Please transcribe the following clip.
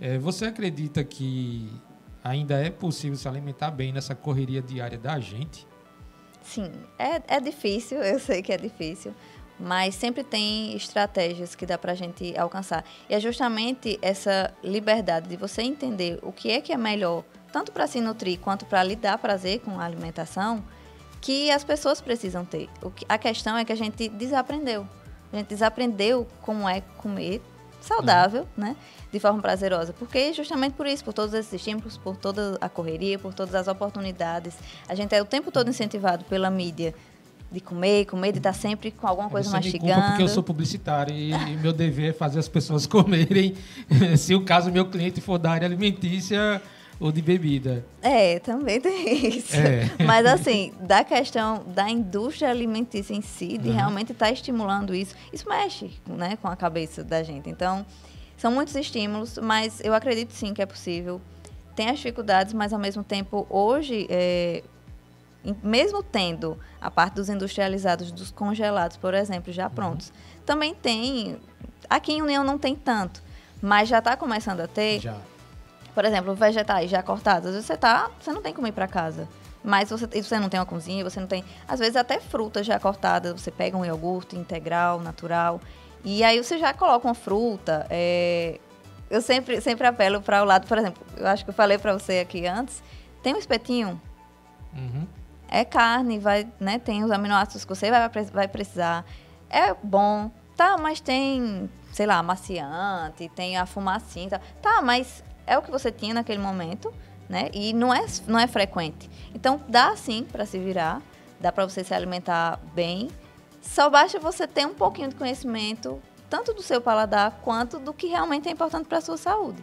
É, você acredita que ainda é possível se alimentar bem nessa correria diária da gente? Sim, é, é difícil, eu sei que é difícil, mas sempre tem estratégias que dá para a gente alcançar. E é justamente essa liberdade de você entender o que é que é melhor, tanto para se nutrir quanto para lhe dar prazer com a alimentação, que as pessoas precisam ter. Que, a questão é que a gente desaprendeu. A gente desaprendeu como é comer saudável, uhum. né? De forma prazerosa. Porque justamente por isso, por todos esses estímulos, por toda a correria, por todas as oportunidades. A gente é o tempo todo incentivado pela mídia de comer, comer, de estar sempre com alguma coisa Você mastigando. Me culpa porque eu sou publicitário e, e meu dever é fazer as pessoas comerem. Se o caso meu cliente for da área alimentícia, ou de bebida. É, também tem isso. É. Mas assim, da questão da indústria alimentícia em si, de uhum. realmente estar tá estimulando isso, isso mexe né, com a cabeça da gente. Então, são muitos estímulos, mas eu acredito sim que é possível. Tem as dificuldades, mas ao mesmo tempo, hoje, é, mesmo tendo a parte dos industrializados, dos congelados, por exemplo, já prontos, uhum. também tem. Aqui em União não tem tanto, mas já está começando a ter. Já por exemplo, vegetais já cortados, às vezes você tá, você não tem como ir para casa. Mas você, você não tem uma cozinha, você não tem. Às vezes até frutas já cortadas, você pega um iogurte integral, natural. E aí você já coloca uma fruta. É, eu sempre, sempre apelo para o lado, por exemplo, eu acho que eu falei para você aqui antes, tem um espetinho. Uhum. É carne, vai, né, tem os aminoácidos que você vai, vai precisar. É bom, tá, mas tem, sei lá, amaciante, tem a fumacinha. Tá, tá mas é o que você tinha naquele momento, né? E não é, não é frequente. Então, dá sim para se virar, dá para você se alimentar bem. Só basta você ter um pouquinho de conhecimento, tanto do seu paladar quanto do que realmente é importante para a sua saúde.